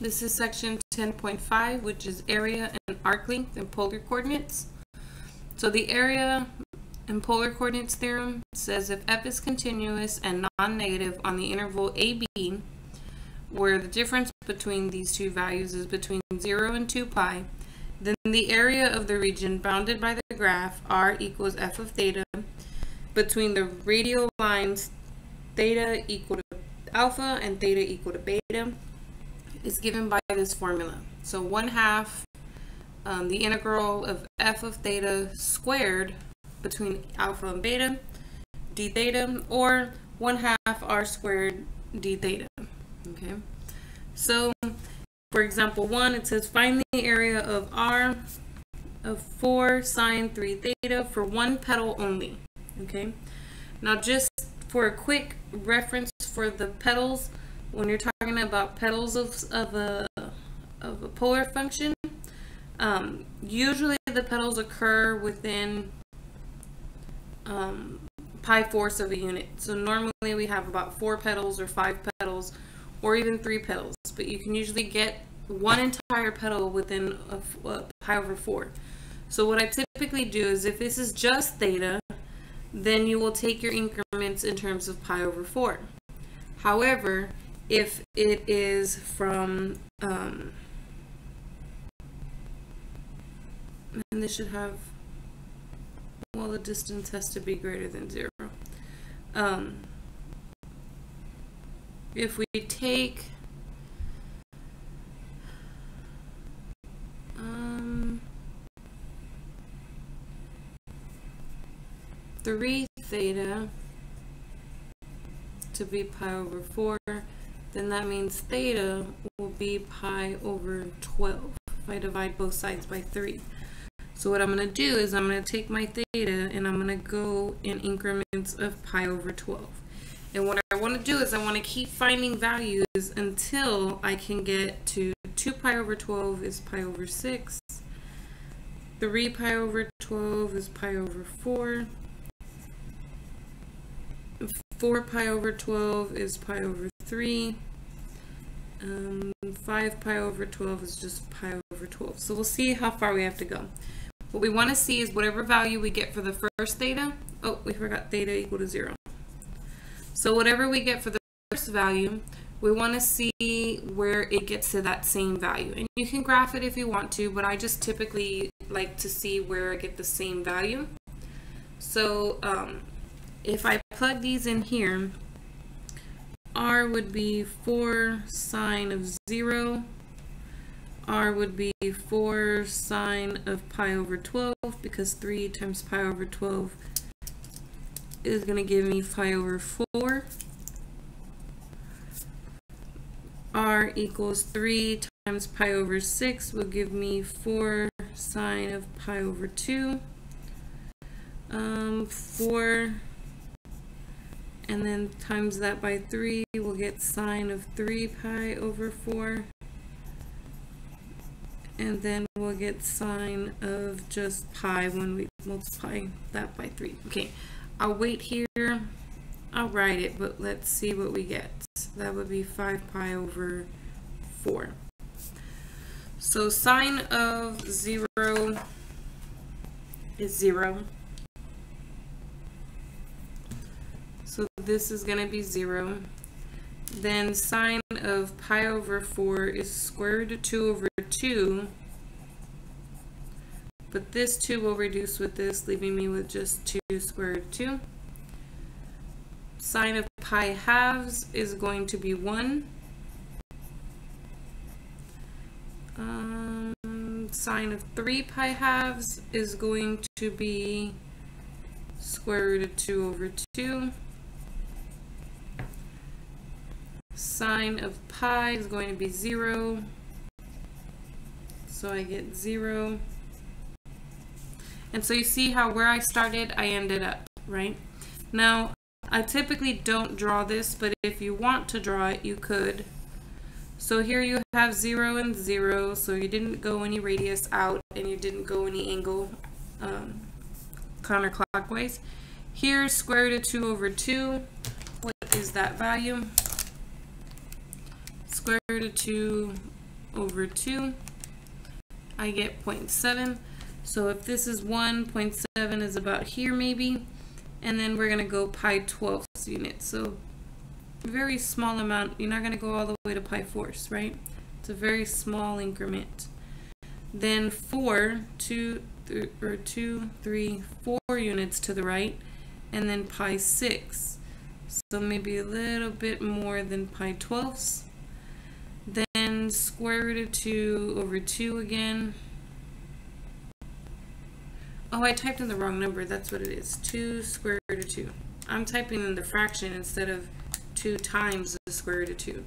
This is section 10.5, which is area and arc length and polar coordinates. So the area and polar coordinates theorem says if f is continuous and non-negative on the interval AB, where the difference between these two values is between 0 and 2 pi, then the area of the region bounded by the graph r equals f of theta between the radial lines theta equal to alpha and theta equal to beta is given by this formula. So 1 half um, the integral of f of theta squared between alpha and beta d theta or 1 half r squared d theta. Okay, so for example 1 it says find the area of r of 4 sine 3 theta for one petal only. Okay, now just for a quick reference for the petals, when you're talking about petals of, of, a, of a polar function, um, usually the petals occur within um, pi fourths of a unit. So normally we have about four petals or five petals or even three petals, but you can usually get one entire petal within a, a pi over four. So what I typically do is if this is just theta, then you will take your increments in terms of pi over 4. However, if it is from, um, and this should have, well, the distance has to be greater than 0. Um, if we take um, 3 theta to be pi over 4, then that means theta will be pi over 12 if I divide both sides by 3. So what I'm going to do is I'm going to take my theta and I'm going to go in increments of pi over 12. And what I want to do is I want to keep finding values until I can get to 2 pi over 12 is pi over 6. 3 pi over 12 is pi over 4. 4 pi over 12 is pi over 3. Um, 5 pi over 12 is just pi over 12. So we'll see how far we have to go. What we want to see is whatever value we get for the first theta. Oh, we forgot theta equal to 0. So whatever we get for the first value, we want to see where it gets to that same value. And you can graph it if you want to, but I just typically like to see where I get the same value. So um, if I plug these in here, r would be 4 sine of 0. r would be 4 sine of pi over 12 because 3 times pi over 12 is going to give me pi over 4. r equals 3 times pi over 6 will give me 4 sine of pi over 2. Um, 4 and then times that by 3, we'll get sine of 3 pi over 4. And then we'll get sine of just pi when we multiply that by 3. Okay, I'll wait here. I'll write it, but let's see what we get. That would be 5 pi over 4. So sine of 0 is 0. This is going to be 0. Then sine of pi over 4 is square root of 2 over 2. But this 2 will reduce with this, leaving me with just 2 square root 2. Sine of pi halves is going to be 1. Um, sine of 3 pi halves is going to be square root of 2 over 2. Sine of pi is going to be 0. So I get 0. And so you see how where I started, I ended up, right? Now, I typically don't draw this, but if you want to draw it, you could. So here you have 0 and 0, so you didn't go any radius out and you didn't go any angle um, counterclockwise. Here, square root of 2 over 2. What is that value? Square root of 2 over 2, I get 0.7. So if this is 1, 0.7 is about here maybe. And then we're going to go pi 12 units. So very small amount. You're not going to go all the way to pi fourths, right? It's a very small increment. Then 4, 2, th or 2, 3, 4 units to the right. And then pi 6. So maybe a little bit more than pi twelfths. Square root of 2 over 2 again. Oh, I typed in the wrong number. That's what it is. 2 square root of 2. I'm typing in the fraction instead of 2 times the square root of 2.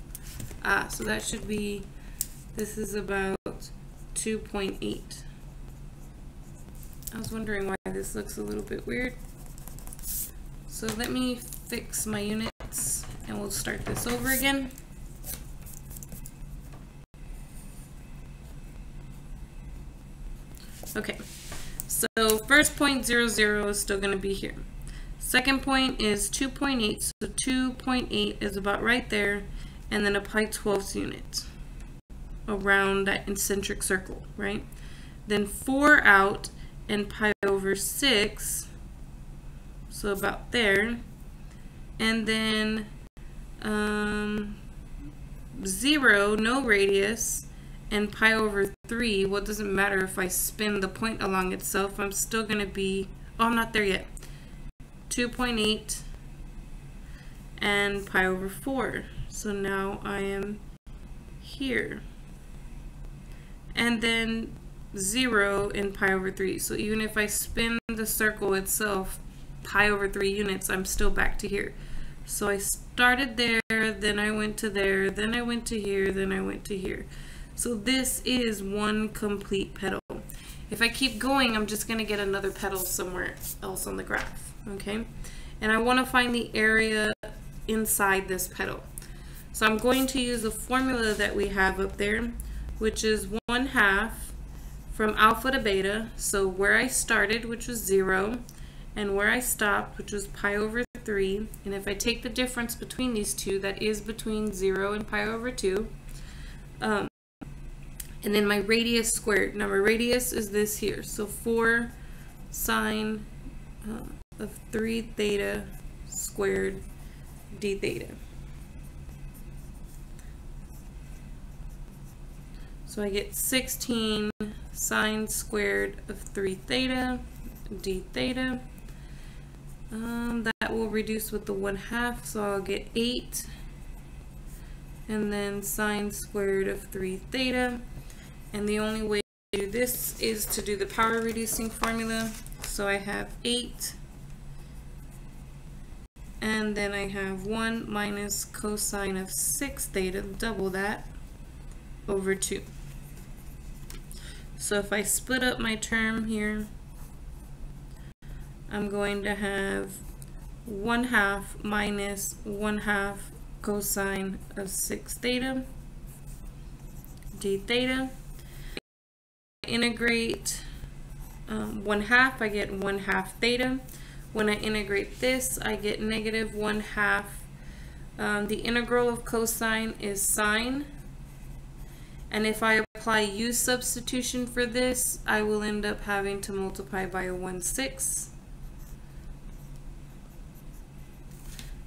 Ah, so that should be, this is about 2.8. I was wondering why this looks a little bit weird. So let me fix my units and we'll start this over again. Okay, so first point zero zero is still going to be here. Second point is 2.8, so 2.8 is about right there, and then a pi 12th unit around that eccentric circle, right? Then 4 out and pi over 6, so about there. And then um, 0, no radius, and pi over 3, well, it doesn't matter if I spin the point along itself, I'm still going to be, oh, I'm not there yet. 2.8 and pi over 4. So now I am here. And then 0 in pi over 3. So even if I spin the circle itself, pi over 3 units, I'm still back to here. So I started there, then I went to there, then I went to here, then I went to here. So this is one complete petal. If I keep going, I'm just going to get another petal somewhere else on the graph, okay? And I want to find the area inside this petal. So I'm going to use the formula that we have up there, which is 1 half from alpha to beta, so where I started, which was 0, and where I stopped, which was pi over 3, and if I take the difference between these two, that is between 0 and pi over 2, um, and then my radius squared. Now my radius is this here. So 4 sine uh, of 3 theta squared d theta. So I get 16 sine squared of 3 theta d theta. Um, that will reduce with the 1 half, so I'll get 8. And then sine squared of 3 theta. And the only way to do this is to do the power reducing formula. So I have 8 and then I have 1 minus cosine of 6 theta, double that, over 2. So if I split up my term here, I'm going to have 1 half minus 1 half cosine of 6 theta, d theta, integrate um, 1 half, I get 1 half theta. When I integrate this, I get negative 1 half. Um, the integral of cosine is sine. And if I apply u substitution for this, I will end up having to multiply by a 1 6.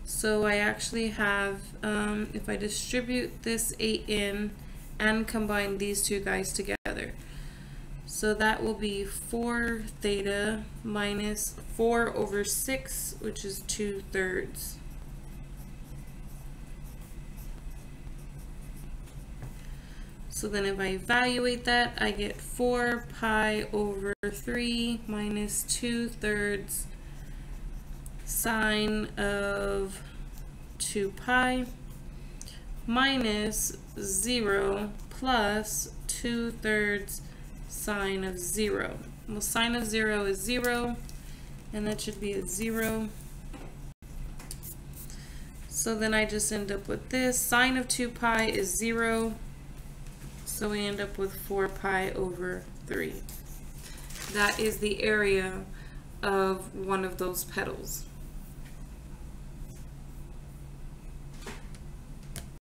So I actually have, um, if I distribute this 8in and combine these two guys together, so that will be 4 theta minus 4 over 6, which is 2 thirds. So then if I evaluate that, I get 4 pi over 3 minus 2 thirds sine of 2 pi minus 0 plus 2 thirds sine of 0. Well, sine of 0 is 0, and that should be a 0. So then I just end up with this. Sine of 2 pi is 0, so we end up with 4 pi over 3. That is the area of one of those petals.